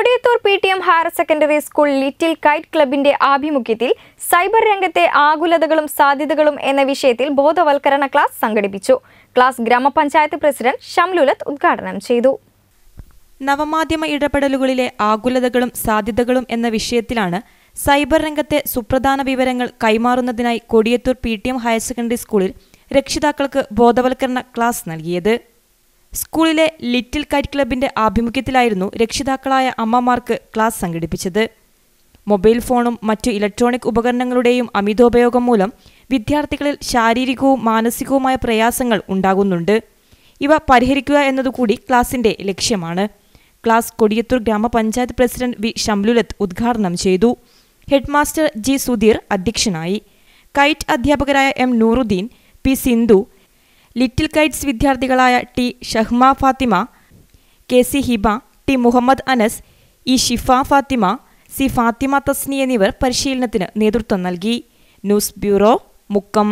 Kodiyathur P T M higher secondary school little kite ക്ലബിന്റെ ആഭിമുഖ്യത്തിൽ cyber രംഗത്തെ ആകുലതകളും സാധ്യതകളും എന്ന വിഷയത്തിൽ ബോധവൽക്കരണ ക്ലാസ് സംഘടിപ്പിച്ചു. ക്ലാസ് ഗ്രാമപഞ്ചായത്ത് പ്രസിഡന്റ് ഷംലുലത്ത് ഉദ്ഘാടനം ചെയ്തു. നവമാധ്യമ ഇടപെടലുകളിലെ ആകുലതകളും സാധ്യതകളും എന്ന വിഷയത്തിലാണ് സൈബർ രംഗത്തെ സുപ്രധാന വിവരങ്ങൾ കൈമാറുന്നതിനായി Kodiyathur P T M higher secondary സ്കൂളിൽ രക്ഷിതാക്കൾക്ക് ബോധവൽക്കരണ ക്ലാസ് നൽകിയത്. സ്കൂളിലെ ലിറ്റിൽ കൈറ്റ് ക്ലബിന്റെ ആഭിമുഖ്യത്തിലായിരുന്നു രക്ഷിതാക്കളായ അമ്മമാർക്ക് ക്ലാസ് സംഘടിപ്പിച്ചത്. മൊബൈൽ ഫോണും മറ്റു ഇലക്ട്രോണിക് ഉപകരണങ്ങളുടെയും അമിതോപയോഗം മൂലം വിദ്യാർത്ഥികളിൽ ശാരീരികവും മാനസികവുമായ പ്രയാസങ്ങൾ ഉണ്ടാകുന്നുണ്ട്. ഇവ പരിഹരിക്കുക എന്നതുകൂടി ക്ലാസിന്റെ ലക്ഷ്യമാണ്. ക്ലാസ് കൊടിയത്തൂർ ഗ്രാമപഞ്ചായത്ത് പ്രസിഡന്റ് വി. ഷംലുലത്ത് ഉദ്ഘാടനം ചെയ്തു. Headmaster G. സുധീർ അധ്യക്ഷനായി. കൈറ്റ് അധ്യാപകരായ M. Nooruddin P. Sindhu little kites വിദ്യാർത്ഥികളായ T Shahma Fathima K C Hiba T Muhammad Anas E Shifa Fathima C Fathima Tasni എന്നിവർ പരിശീലനത്തിന് നേതൃത്വം നൽകി. News bureau Mukkam.